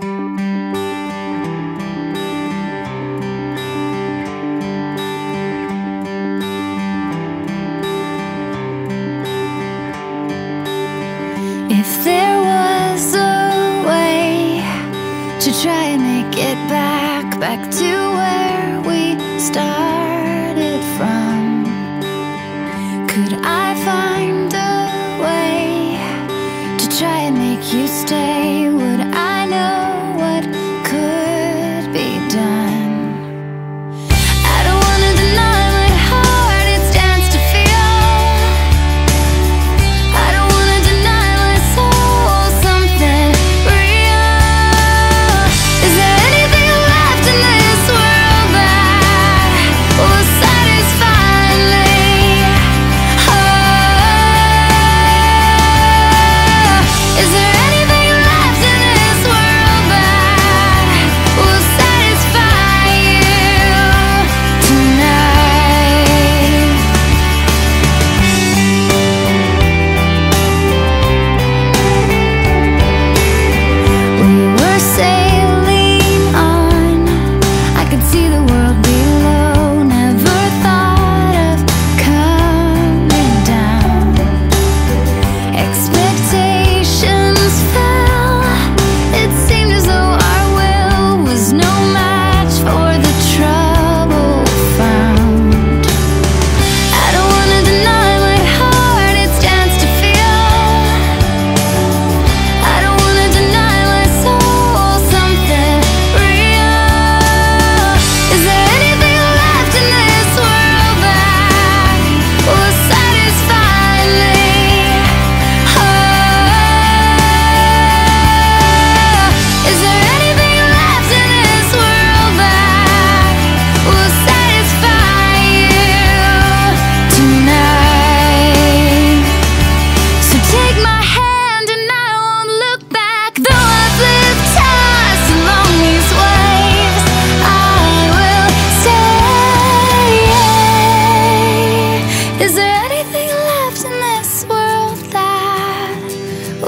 If there was a way to try and make it back, back to where we started from, could I find a way to try and make you stay? Would I? Is there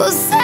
você.